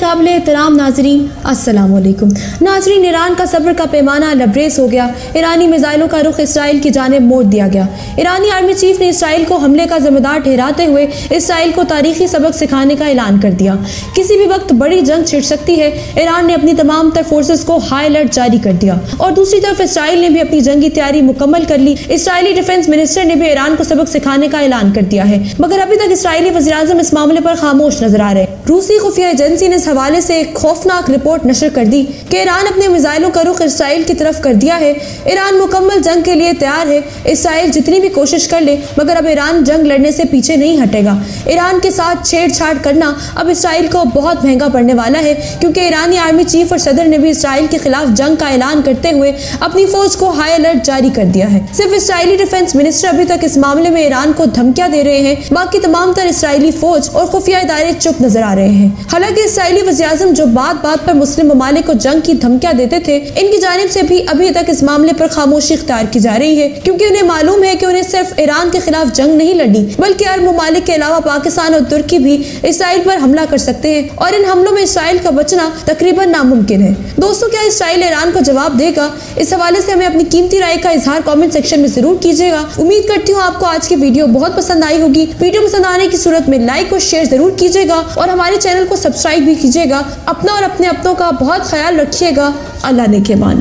قابل احترام، ناظرین، السلام علیکم۔ ناظرین، ایران کا صبر کا پیمانہ لبریز ہو گیا۔ ایرانی میزائلوں کا رخ اسرائیل کی جانب موڑ دیا گیا۔ ایرانی آرمی چیف نے اسرائیل کو حملے کا ذمہ دار ٹھہراتے ہوئے اسرائیل کو تاریخی سبق سکھانے کا اعلان کر دیا۔ کسی بھی وقت بڑی جنگ چھڑ سکتی ہے۔ ایران نے اپنی تمام تر فورسز کو ہائی الرٹ جاری کر دیا۔ اور دوسری طرف اسرائیل نے بھی اپنی جنگی تیاری مکمل کر لی۔ اسرائیلی ڈیفنس منسٹر نے بھی ایران کو سبق سکھانے کا اعلان کر دیا ہے۔ مگر ابھی تک اسرائیلی وزیراعظم اس معاملے پر خاموش نظر آ رہے۔ روسی خفیہ ایجنسی نے اس حوالے سے ایک خوفناک رپورٹ نشر کر دی کہ ایران اپنے میزائلوں کا رخ اسرائیل کی طرف کر دیا ہے۔ ایران مکمل جنگ کے لیے تیار ہے۔ اسرائیل جتنی بھی کوشش کر لے، مگر اب ایران جنگ لڑنے سے پیچھے نہیں ہٹے گا۔ ایران کے ساتھ چھیڑ چھاڑ کرنا اب اسرائیل کو بہت مہنگا پڑنے والا ہے، کیونکہ ایرانی آرمی چیف اور صدر نے بھی اسرائیل کے خلاف جنگ کا اعلان کرتے ہوئے اپنی فوج کو ہائی الرٹ جاری کر دیا ہے۔ صرف اسرائیلی ڈیفنس منسٹر ابھی تک اس معاملے میں ایران کو دھمکیاں دے رہے ہیں، باقی تمام تر اسرائیلی فوج اور خفیہ ادارے چپ نظر آ رہے ہیں۔ حالانکہ اسرائیلی وزیراعظم جو بات بات پر مسلم ممالک کو جنگ کی دھمکیاں دیتے تھے، ان کی جانب سے بھی ابھی تک اس معاملے پر خاموشی اختیار کی جا رہی ہے۔ کیونکہ انہیں معلوم ہے کہ انہیں صرف ایران کے خلاف جنگ نہیں لڑنی، بلکہ عرب ممالک کے علاوہ پاکستان اور ترکی بھی اسرائیل پر حملہ کر سکتے ہیں۔ اور ان حملوں میں اسرائیل کا بچنا تقریباً ناممکن ہے۔ دوستوں، کیا اسرائیل ایران کو جواب دے گا؟ اس حوالے سے ہمیں اپنی قیمتی رائے کا اظہار کامنٹ سیکشن میں ضرور کیجیے گا۔ امید کرتی ہوں آپ کو آج کی ویڈیو بہت پسند آئی ہوگی۔ ویڈیو پسند آنے کی صورت میں لائک اور شیئر ضرور کیجیے گا اور ہم ہمارے چینل کو سبسکرائب بھی کیجیے گا، اپنا اور اپنے اپنوں کا بہت خیال رکھیے گا۔ اللہ نے کے مان